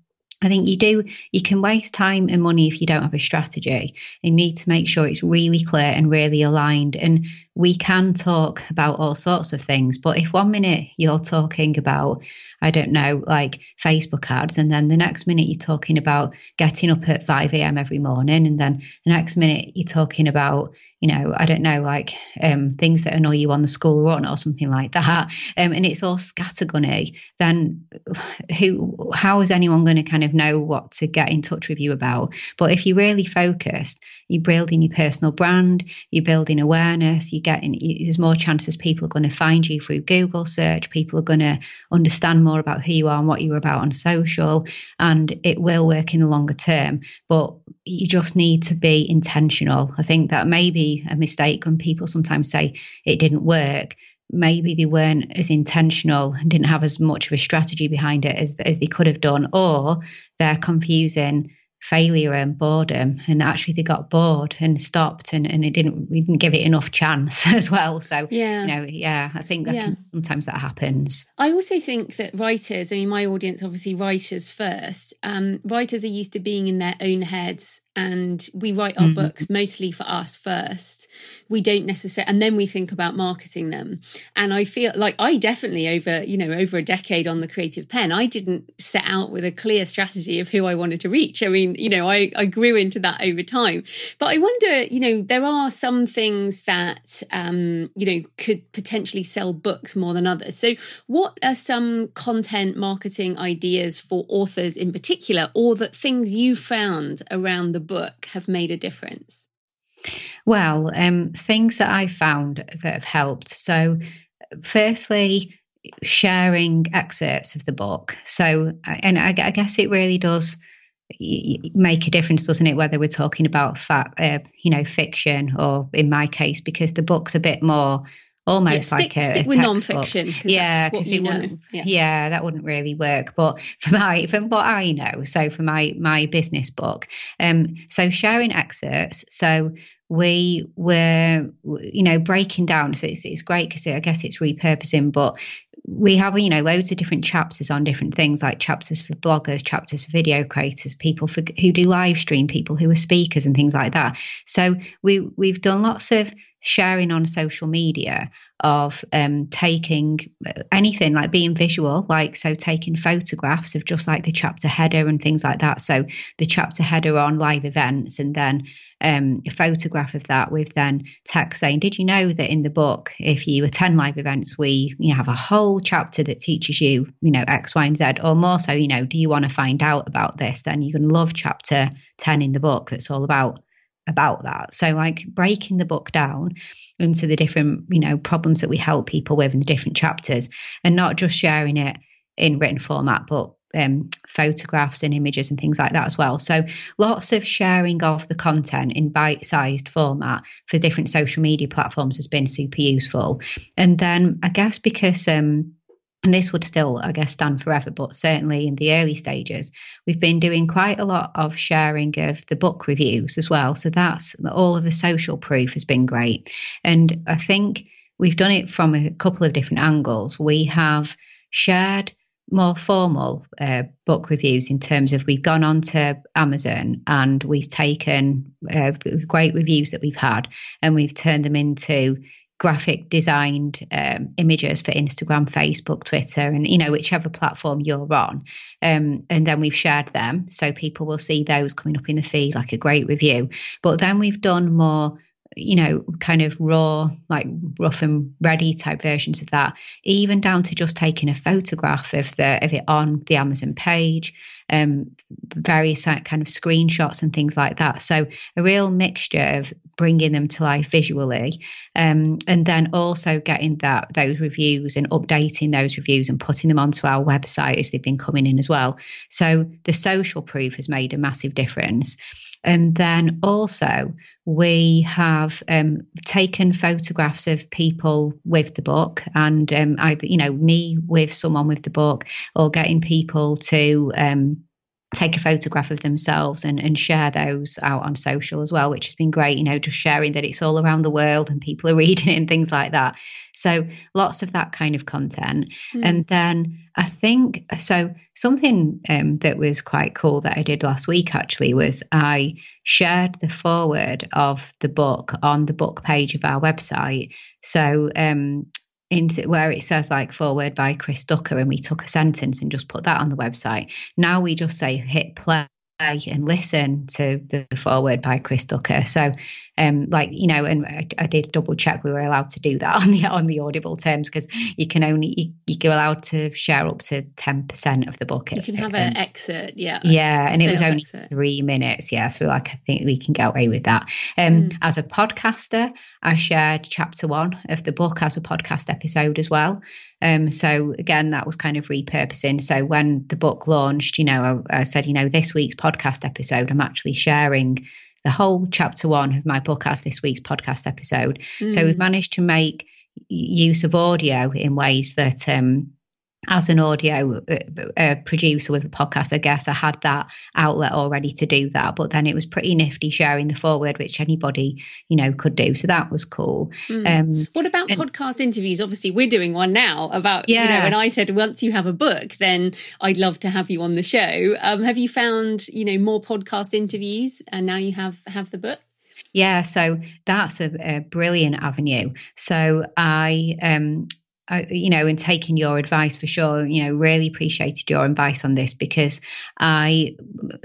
I think you do, you can waste time and money if you don't have a strategy. You need to make sure it's really clear and really aligned. And we can talk about all sorts of things, but if one minute you're talking about, I don't know, like Facebook ads, and then the next minute you're talking about getting up at 5 a.m. every morning, and then the next minute you're talking about, you know, I don't know, like um, things that annoy you on the school run or something like that, um, and it's all scattergunny, then who, how is anyone going to kind of know what to get in touch with you about? But if you're really focused, you're building your personal brand, you're building awareness, you're getting there's more chances people are going to find you through Google search. People are going to understand more about who you are and what you're about on social, and it will work in the longer term. But you just need to be intentional. I think that may be a mistake when people sometimes say it didn't work maybe they weren't as intentional and didn't have as much of a strategy behind it as as they could have done, or they're confusing failure and boredom and actually they got bored and stopped and, and it didn't we didn't give it enough chance as well. So yeah. you know yeah i think that yeah. can, sometimes that happens. I also think that writers i mean my audience obviously writers first um, writers are used to being in their own heads and we write our mm-hmm. books mostly for us first. We don't necessarily and then we think about marketing them. And i feel like i definitely over you know over a decade on the creative penn i didn't set out with a clear strategy of who i wanted to reach. I mean you know i, I grew into that over time. But i wonder you know there are some things that um you know could potentially sell books more than others. So what are some content marketing ideas for authors in particular or that things you found around the book have made a difference? Well, um, things that I found that have helped. So, firstly, sharing excerpts of the book. So, and I, I guess it really does make a difference, doesn't it? Whether we're talking about fact, uh, you know, fiction, or in my case, because the book's a bit more almost yeah, stick, like a, stick a with non-fiction yeah because it wouldn't yeah. yeah. that wouldn't really work but for my from what i know so for my my business book um so sharing excerpts so we were you know breaking down so it's, it's great because i guess it's repurposing but we have you know loads of different chapters on different things like chapters for bloggers chapters for video creators people for, who do live stream people who are speakers and things like that so we we've done lots of sharing on social media of um, taking anything like being visual, like so taking photographs of just like the chapter header and things like that. So the chapter header on live events, and then um, a photograph of that with then text saying, "Did you know that in the book, if you attend live events, we you know have a whole chapter that teaches you you know X, Y, and Z, or more so, you know, do you want to find out about this? Then going to love chapter ten in the book that's all about." About that. So, like breaking the book down into the different, you know, problems that we help people with in the different chapters, and not just sharing it in written format, but um, photographs and images and things like that as well. So, lots of sharing of the content in bite sized format for different social media platforms has been super useful. And then, I guess, because um, and this would still, I guess, stand forever, but certainly in the early stages, we've been doing quite a lot of sharing of the book reviews as well. So that's all of the social proof has been great. And I think we've done it from a couple of different angles. We have shared more formal uh, book reviews in terms of we've gone on to Amazon and we've taken uh, great reviews that we've had and we've turned them into graphic designed um, images for Instagram, Facebook, Twitter, and you know whichever platform you're on. Um, and then we've shared them, so people will see those coming up in the feed like a great review. But then we've done more you know, kind of raw, like rough and ready type versions of that, even down to just taking a photograph of the of it on the Amazon page, um, various kind of screenshots and things like that. So a real mixture of bringing them to life visually, um, and then also getting that those reviews and updating those reviews and putting them onto our website as they've been coming in as well. So the social proof has made a massive difference. And then also, we have um, taken photographs of people with the book, and um, either, you know, me with someone with the book, or getting people to um, take a photograph of themselves and, and share those out on social as well, which has been great, you know, just sharing that it's all around the world and people are reading and things like that. So lots of that kind of content. Mm. And then I think so something um, that was quite cool that I did last week actually was I shared the foreword of the book on the book page of our website. So um, into where it says like foreword by Chris Ducker, and we took a sentence and just put that on the website. Now we just say hit play and listen to the foreword by Chris Ducker. So, um, like you know, and I, I, did double check we were allowed to do that on the on the Audible terms because you can only you, you're allowed to share up to ten percent of the book. You can have an excerpt, yeah, yeah, and it was only excerpt. three minutes. Yeah, so like I think we can get away with that. Um, mm. as a podcaster, I shared chapter one of the book as a podcast episode as well. Um, so again, that was kind of repurposing. So when the book launched, you know, I, I said, you know, this week's podcast episode, I'm actually sharing the whole chapter one of my book as this week's podcast episode. Mm. So we've managed to make use of audio in ways that um, as an audio uh, uh, producer with a podcast, I guess I had that outlet already to do that. But then it was pretty nifty sharing the foreword, which anybody, you know, could do. So that was cool. Mm. Um, what about and, podcast interviews? Obviously, we're doing one now about, yeah. you know, and I said, once you have a book, then I'd love to have you on the show. Um, have you found, you know, more podcast interviews and now you have, have the book? Yeah, so that's a, a brilliant avenue. So I um, uh, you know, and taking your advice for sure. You know, really appreciated your advice on this because I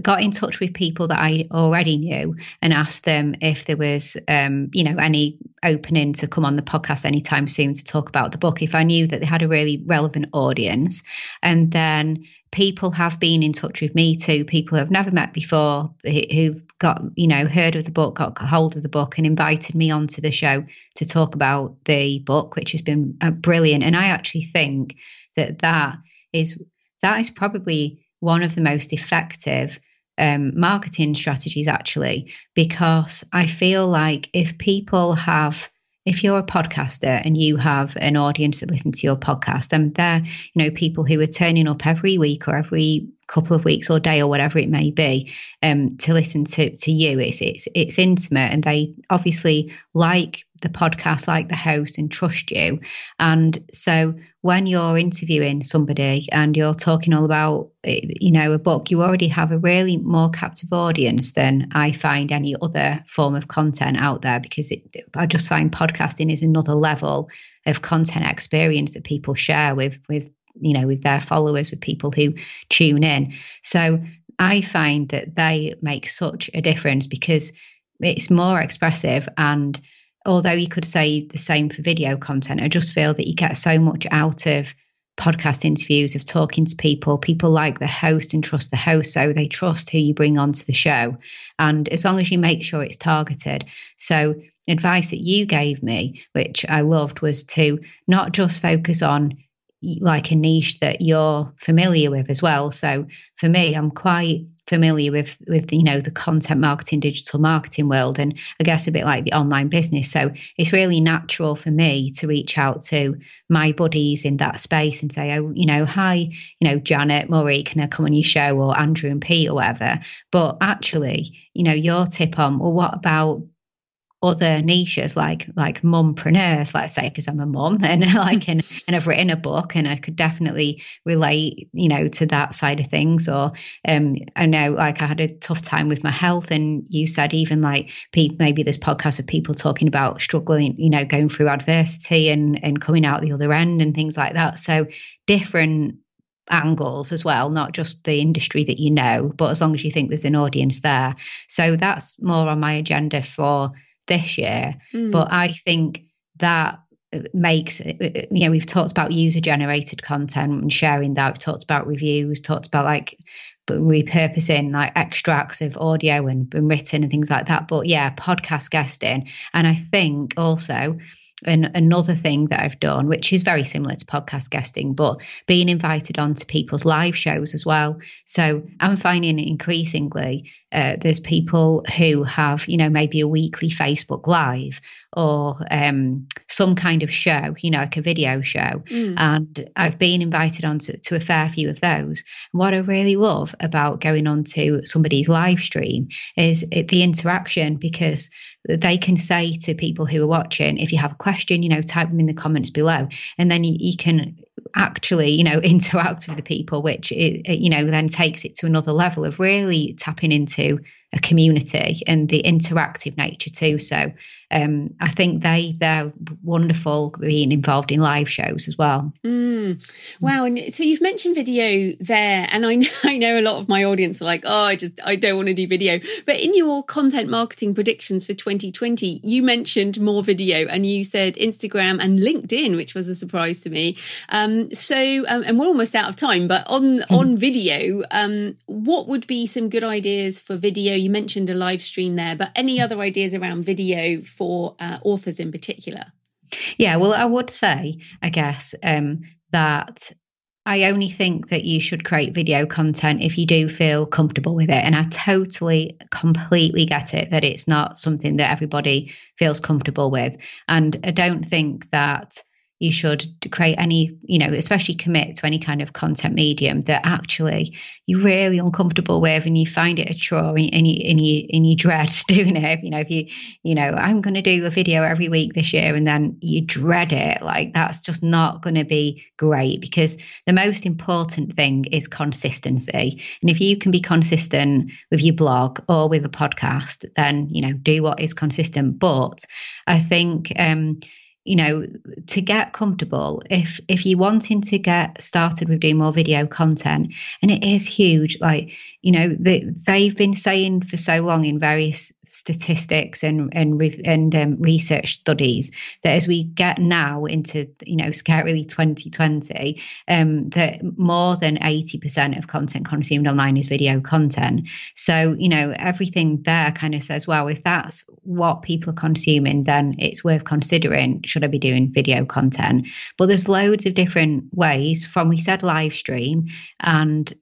got in touch with people that I already knew and asked them if there was, um, you know, any opening to come on the podcast anytime soon to talk about the book. If I knew that they had a really relevant audience, and then people have been in touch with me too. People i've never met before who got, you know, heard of the book, got hold of the book, and invited me onto the show to talk about the book, which has been uh, brilliant. And I actually think that that is that is probably one of the most effective um, marketing strategies, actually, because I feel like if people have if you're a podcaster and you have an audience that listen to your podcast, then they're, you know, people who are turning up every week or every couple of weeks or day or whatever it may be um, to listen to to you. It's it's it's intimate, and they obviously like the podcast, like the host, and trust you. And so when you're interviewing somebody and you're talking all about eh, you know a book, you already have a really more captive audience than I find any other form of content out there because it, I just find podcasting is another level of content experience that people share with with you know, with their followers, with people who tune in. So I find that they make such a difference because it's more expressive and although you could say the same for video content, I just feel that you get so much out of podcast interviews of talking to people. People like the host and trust the host, so they trust who you bring onto the show. And as long as you make sure it's targeted. So, advice that you gave me, which I loved, was to not just focus on like a niche that you're familiar with as well. So for me, I'm quite familiar with with you know the content marketing, digital marketing world, and I guess a bit like the online business. So it's really natural for me to reach out to my buddies in that space and say, oh, you know, hi, you know, Janet Murray, can I come on your show, or Andrew and Pete, or whatever. But actually, you know, your tip on, well, what about other niches like like mumpreneurs, let's say, because I'm a mum and like and, and I've written a book and I could definitely relate, you know, to that side of things. Or um, I know like I had a tough time with my health, and you said even like people maybe this podcast of people talking about struggling, you know, going through adversity and and coming out the other end and things like that. So different angles as well, not just the industry that you know, but as long as you think there's an audience there. So that's more on my agenda for this year. Mm. But I think that makes you know we've talked about user generated content and sharing that we've talked about reviews talked about like repurposing like extracts of audio and, and written and things like that but yeah podcast guesting and i think also and another thing that I've done, which is very similar to podcast guesting, but being invited onto people's live shows as well. So I'm finding increasingly uh, there's people who have, you know, maybe a weekly Facebook Live or um, some kind of show, you know, like a video show. Mm. And I've been invited on to, to, a fair few of those. What I really love about going on to somebody's live stream is it, the interaction because they can say to people who are watching, if you have a question, you know, type them in the comments below. And then you, you can actually, you know, interact with the people, which it, it, you know then takes it to another level of really tapping into a community and the interactive nature too. So um, I think they they're wonderful being involved in live shows as well. Mm. Wow! And so you've mentioned video there, and I know, I know a lot of my audience are like, "Oh, I just I don't want to do video." But in your content marketing predictions for 2020, you mentioned more video, and you said Instagram and LinkedIn, which was a surprise to me. Um, so, um, and we're almost out of time, but on on video, um, what would be some good ideas for video? You mentioned a live stream there, but any other ideas around video for uh, authors in particular? Yeah, well, I would say, I guess, um, that I only think that you should create video content if you do feel comfortable with it. And I totally, completely get it that it's not something that everybody feels comfortable with. And I don't think that you should create any, you know, especially commit to any kind of content medium that actually you're really uncomfortable with and you find it a chore and, you, and, you, and you dread doing it. You know, if you, you know, I'm going to do a video every week this year and then you dread it, like that's just not going to be great because the most important thing is consistency. And if you can be consistent with your blog or with a podcast, then, you know, do what is consistent. But I think, um, you know to get comfortable if if you're wanting to get started with doing more video content and it is huge like you know they, they've been saying for so long in various statistics and and and um, research studies that as we get now into you know scarily 2020 um, that more than 80% of content consumed online is video content. So you know everything there kind of says well if that's what people are consuming then it's worth considering should i be doing video content but there's loads of different ways from we said live stream and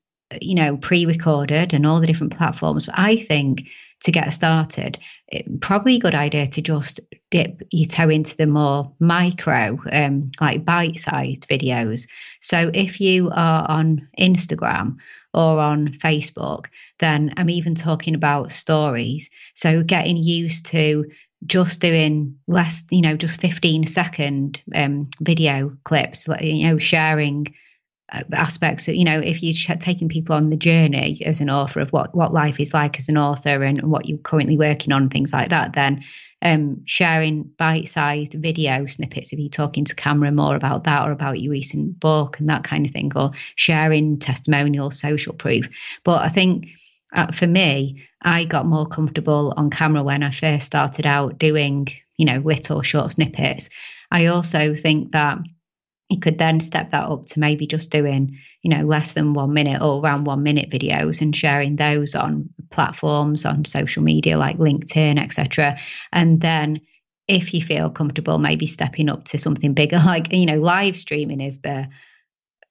you know, pre-recorded and all the different platforms. I think to get started, it, probably a good idea to just dip your toe into the more micro, um, like bite-sized videos. So if you are on Instagram or on Facebook, then I'm even talking about stories. So getting used to just doing less, you know, just 15 second um, video clips, you know, sharing uh, aspects of, you know if you're taking people on the journey as an author of what what life is like as an author and what you're currently working on things like that then um, sharing bite-sized video snippets of you talking to camera more about that or about your recent book and that kind of thing or sharing testimonials social proof. But i think uh, for me i got more comfortable on camera when i first started out doing you know little short snippets. I also think that you could then step that up to maybe just doing you know less than one minute or around one minute videos and sharing those on platforms on social media like linkedin etc and then if you feel comfortable maybe stepping up to something bigger like you know live streaming is the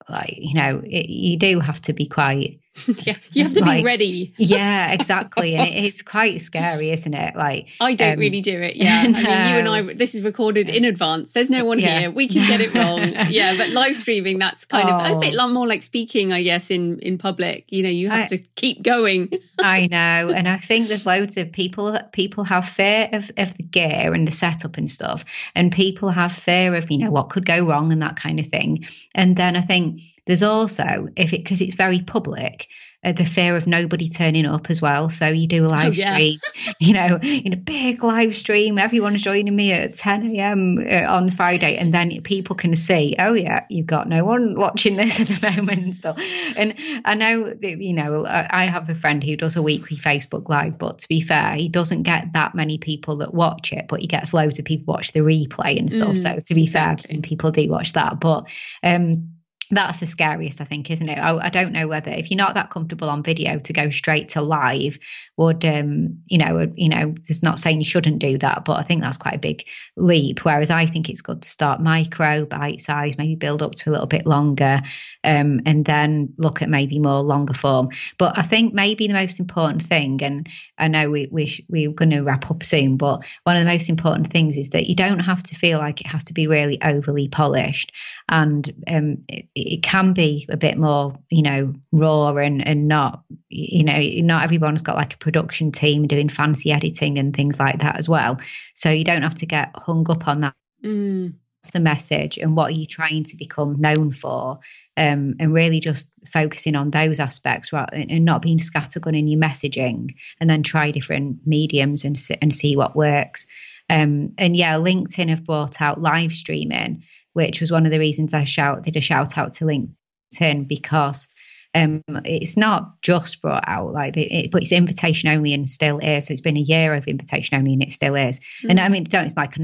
like you know it, you do have to be quite yeah, you have to like, be ready. yeah, exactly. And it, it's quite scary, isn't it? Like I don't um, really do it. Yeah. No. I mean, you and I, this is recorded in advance. There's no one yeah. here. We can get it wrong. yeah. But live streaming, that's kind oh. of a bit more like speaking, I guess, in, in public. You know, you have I, to keep going. I know. And I think there's loads of people, people have fear of, of the gear and the setup and stuff. And people have fear of, you know, what could go wrong and that kind of thing. And then I think, there's also, if it because it's very public, uh, the fear of nobody turning up as well. So you do a live oh, yeah. stream, you know, in a big live stream, everyone's joining me at 10 a.m. Uh, on Friday, and then people can see, oh yeah, you've got no one watching this at the moment and stuff. And I know, that, you know, I have a friend who does a weekly Facebook live, but to be fair, he doesn't get that many people that watch it, but he gets loads of people watch the replay and stuff. Mm, so to be exactly. fair, people do watch that, but um that's the scariest, I think, isn't it? I, I, don't know whether if you're not that comfortable on video to go straight to live would, um, you know, you know, there's not saying you shouldn't do that, but I think that's quite a big leap. Whereas I think it's good to start micro, bite size, maybe build up to a little bit longer, um, and then look at maybe more longer form. But I think maybe the most important thing, and I know we we we're going to wrap up soon, but one of the most important things is that you don't have to feel like it has to be really overly polished, and um, it, it can be a bit more, you know, raw and and not, you know, not everyone's got like a production team doing fancy editing and things like that as well. So you don't have to get hung up on that. Mm the message and what are you trying to become known for um, and really just focusing on those aspects right, and not being scattergun in your messaging and then try different mediums and, and see what works Um, and yeah, LinkedIn have brought out live streaming, which was one of the reasons I shout did a shout out to LinkedIn because um, it's not just brought out like it, but it's invitation only and still is. So it's been a year of invitation only and it still is. Mm-hmm. And I mean, don't it's like a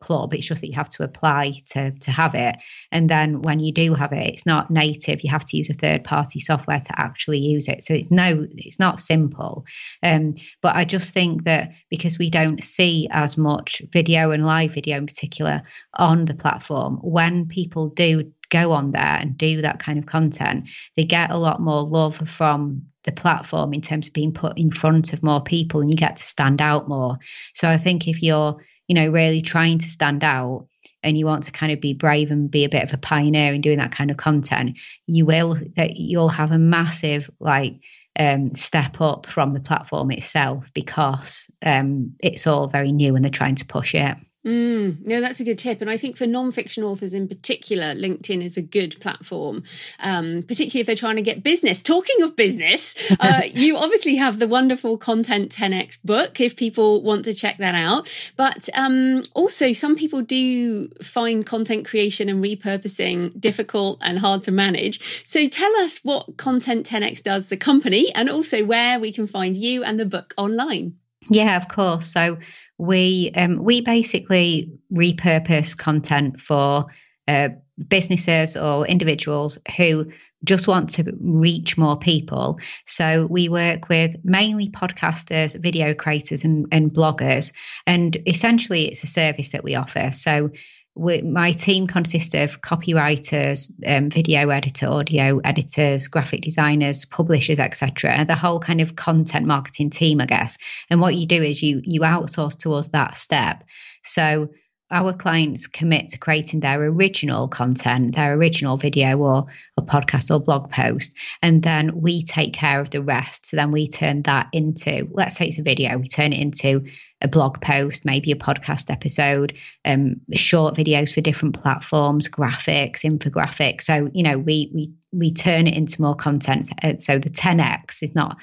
club. It's just that you have to apply to to have it. And then when you do have it, it's not native. You have to use a third party software to actually use it. So it's no, it's not simple. Um, but I just think that because we don't see as much video and live video in particular on the platform, when people do go on there and do that kind of content, they get a lot more love from the platform in terms of being put in front of more people and you get to stand out more. So I think if you're, you know, really trying to stand out and you want to kind of be brave and be a bit of a pioneer in doing that kind of content, you will that you'll have a massive like um, step up from the platform itself because um, it's all very new and they're trying to push it. Mm, no, that's a good tip. And I think for non-fiction authors in particular, LinkedIn is a good platform, um, particularly if they're trying to get business. Talking of business, uh, you obviously have the wonderful Content 10x book if people want to check that out. But um, also, some people do find content creation and repurposing difficult and hard to manage. So tell us what Content 10x does, the company, and also where we can find you and the book online. Yeah, of course. So we um, we basically repurpose content for uh, businesses or individuals who just want to reach more people. So we work with mainly podcasters, video creators, and, and bloggers. And essentially, it's a service that we offer. So we, my team consists of copywriters, um, video editor, audio editors, graphic designers, publishers, etc. The whole kind of content marketing team, I guess. And what you do is you you outsource to us that step. So our clients commit to creating their original content, their original video or a podcast or blog post, and then we take care of the rest. So then we turn that into, let's say it's a video, we turn it into a blog post, maybe a podcast episode, um, short videos for different platforms, graphics, infographics. So you know, we we we turn it into more content. Uh, so the 10x is not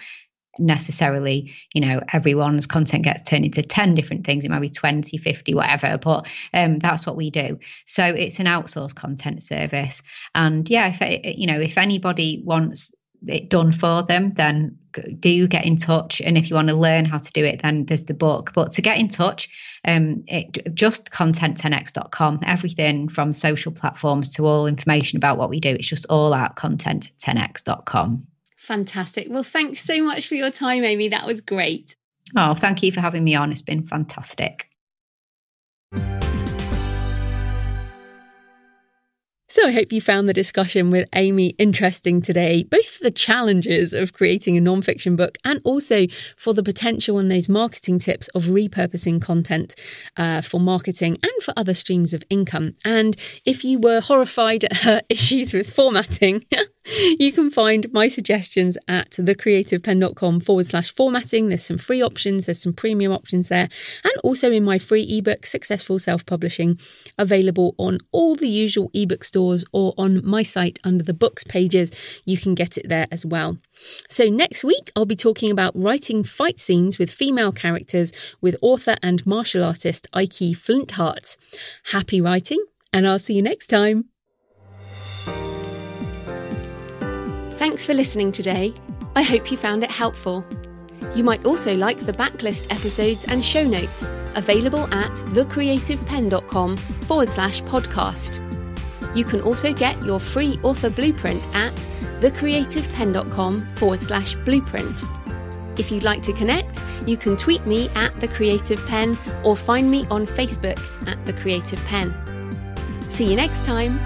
necessarily you know everyone's content gets turned into 10 different things it might be 20 50 whatever but um, that's what we do so it's an outsourced content service and yeah if you know if anybody wants it done for them, then do get in touch. And if you want to learn how to do it, then there's the book. But to get in touch, um, it, just content10x.com, everything from social platforms to all information about what we do. It's just all at content10x.com. Fantastic. Well, thanks so much for your time, Amy. That was great. Oh, thank you for having me on. It's been fantastic. So I hope you found the discussion with Amy interesting today, both for the challenges of creating a nonfiction book and also for the potential and those marketing tips of repurposing content uh, for marketing and for other streams of income. And if you were horrified at her issues with formatting, you can find my suggestions at thecreativepenn.com forward slash formatting. There's some free options, there's some premium options there, and also in my free ebook, Successful Self Publishing, available on all the usual ebook stores or on my site under the books pages. You can get it there as well. So, next week, I'll be talking about writing fight scenes with female characters with author and martial artist Ike Flinthart. Happy writing, and I'll see you next time. Thanks for listening today. I hope you found it helpful. You might also like the backlist episodes and show notes available at thecreativepenn.com forward slash podcast. You can also get your free author blueprint at thecreativepenn.com forward slash blueprint. If you'd like to connect, you can tweet me at The Creative Penn or find me on Facebook at The Creative Penn. See you next time.